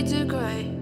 to gray.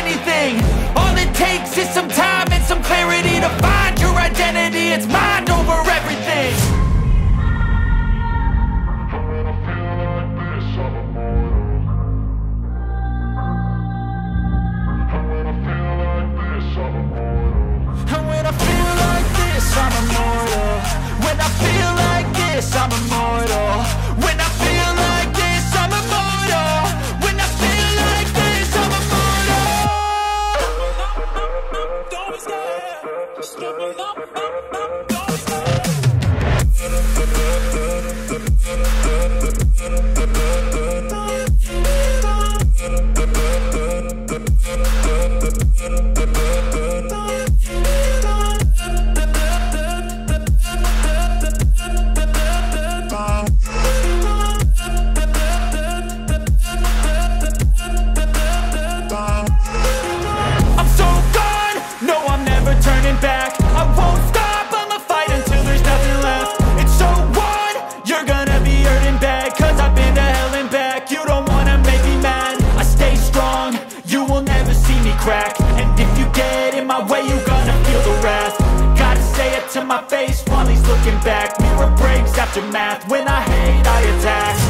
anything. All it takes is some time and some clarity To find your identity, it's mind give up, up, up, math, when I hate I attack